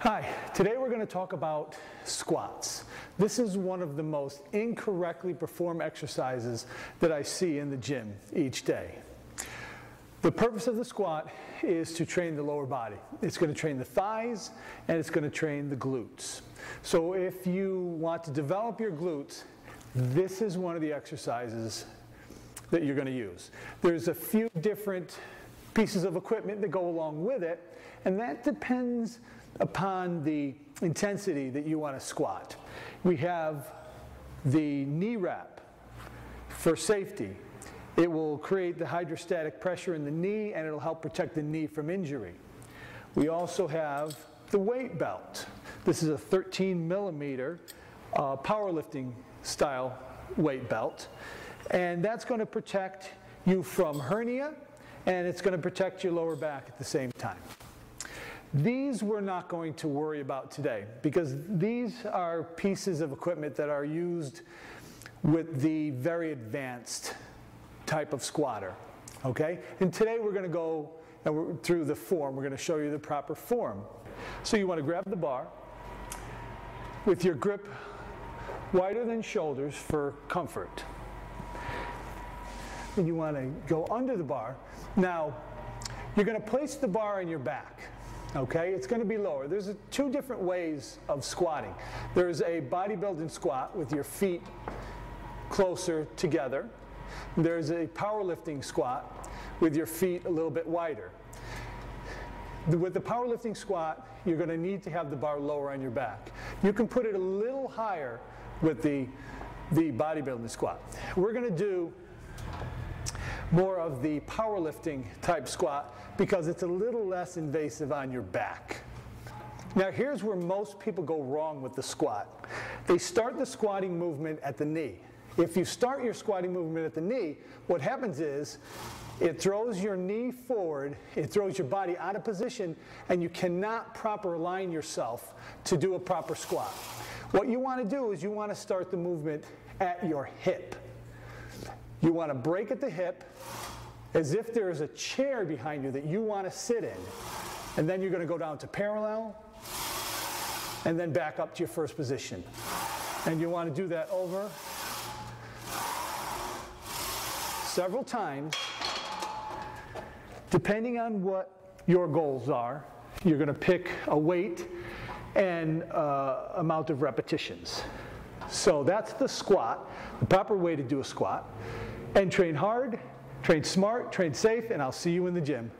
Hi, today we're going to talk about squats. This is one of the most incorrectly performed exercises that I see in the gym each day. The purpose of the squat is to train the lower body. It's going to train the thighs and it's going to train the glutes. So if you want to develop your glutes, this is one of the exercises that you're going to use. There's a few different pieces of equipment that go along with it, and that depends upon the intensity that you want to squat. We have the knee wrap for safety. It will create the hydrostatic pressure in the knee and it'll help protect the knee from injury. We also have the weight belt. This is a 13 millimeter uh, powerlifting style weight belt. And that's going to protect you from hernia and it's going to protect your lower back at the same time. These we're not going to worry about today because these are pieces of equipment that are used with the very advanced type of squatter. Okay? And today we're going to go uh, through the form. We're going to show you the proper form. So you want to grab the bar with your grip wider than shoulders for comfort. And you want to go under the bar. Now, you're going to place the bar on your back. Okay, it's going to be lower. There's two different ways of squatting. There's a bodybuilding squat with your feet closer together. There's a powerlifting squat with your feet a little bit wider. With the powerlifting squat, you're going to need to have the bar lower on your back. You can put it a little higher with the, the bodybuilding squat. We're going to do more of the powerlifting type squat because it's a little less invasive on your back. Now here's where most people go wrong with the squat. They start the squatting movement at the knee. If you start your squatting movement at the knee, what happens is it throws your knee forward, it throws your body out of position, and you cannot proper align yourself to do a proper squat. What you want to do is you want to start the movement at your hip. You want to break at the hip as if there is a chair behind you that you want to sit in. And then you're going to go down to parallel and then back up to your first position. And you want to do that over several times. Depending on what your goals are, you're going to pick a weight and uh, amount of repetitions. So that's the squat, the proper way to do a squat. And train hard, train smart, train safe, and I'll see you in the gym.